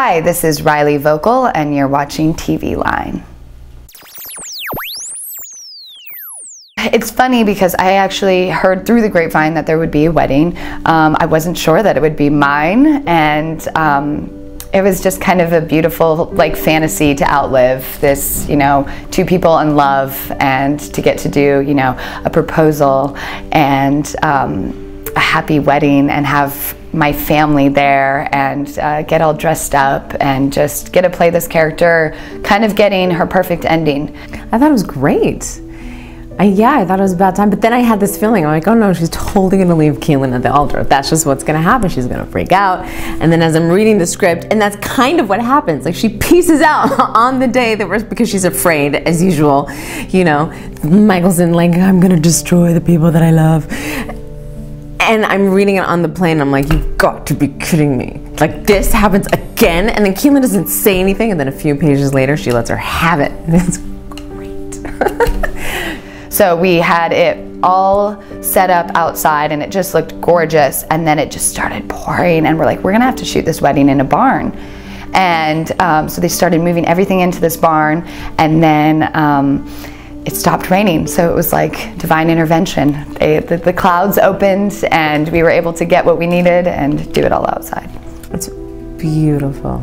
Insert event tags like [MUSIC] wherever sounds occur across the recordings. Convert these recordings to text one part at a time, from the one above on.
Hi, this is Riley Voelkel, and you're watching TVLine. It's funny because I actually heard through the grapevine that there would be a wedding. Um, I wasn't sure that it would be mine, and um, it was just kind of a beautiful like fantasy to outlive this, you know, two people in love and to get to do, you know, a proposal and um, a happy wedding and have my family there and uh, get all dressed up and just get to play this character, kind of getting her perfect ending. I thought it was great. I, yeah, I thought it was about time, but then I had this feeling. I'm like, oh no, she's [LAUGHS] totally gonna leave Keelin at the altar. That's just what's gonna happen. She's gonna freak out. And then as I'm reading the script, and that's kind of what happens. Like she pieces out [LAUGHS] on the day that we're because she's afraid, as usual. You know, Mikaelson like, I'm gonna destroy the people that I love. And I'm reading it on the plane. And I'm like, you've got to be kidding me. Like this happens again, and then Keelin doesn't say anything, and then a few pages later, she lets her have it. And [LAUGHS] it's great. [LAUGHS] So we had it all set up outside and it just looked gorgeous. And then it just started pouring, and we're like, we're gonna have to shoot this wedding in a barn. And um, so they started moving everything into this barn, and then um, it stopped raining. So it was like divine intervention. They, the, the clouds opened, and we were able to get what we needed and do it all outside. It's beautiful.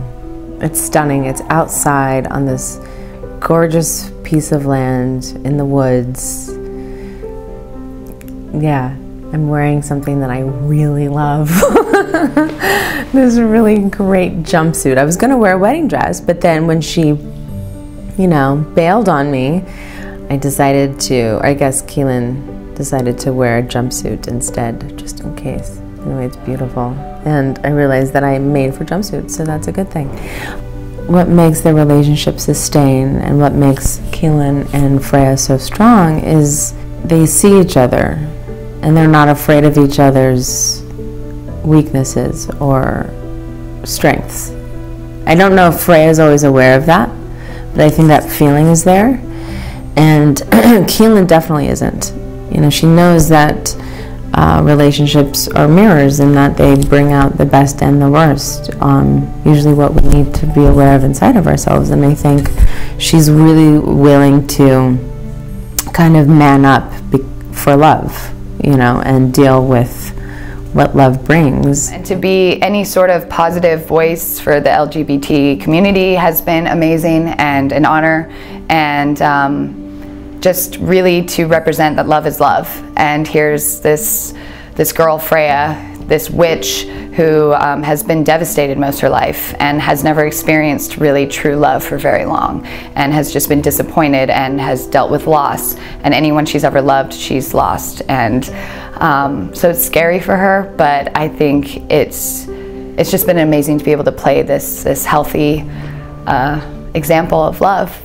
It's stunning. It's outside on this gorgeous piece of land in the woods. Yeah, I'm wearing something that I really love. [LAUGHS] this really great jumpsuit. I was gonna wear a wedding dress, but then when she, you know, bailed on me, I decided to, I guess Keelin decided to wear a jumpsuit instead, just in case. Anyway, it's beautiful. And I realized that I'm made for jumpsuits, so that's a good thing what makes their relationship sustain and what makes Keelin and Freya so strong is they see each other and they're not afraid of each other's weaknesses or strengths. I don't know if Freya is always aware of that, but I think that feeling is there. And [CLEARS THROAT] Keelin definitely isn't. You know, she knows that uh, relationships are mirrors and that they bring out the best and the worst. Um, usually, what we need to be aware of inside of ourselves. And I think she's really willing to kind of man up for love, you know, and deal with what love brings. And to be any sort of positive voice for the LGBT community has been amazing and an honor. And um, just really to represent that love is love. And here's this, this girl, Freya, this witch who um, has been devastated most of her life and has never experienced really true love for very long and has just been disappointed and has dealt with loss. And anyone she's ever loved, she's lost. And um, so it's scary for her, but I think it's, it's just been amazing to be able to play this, this healthy uh, example of love.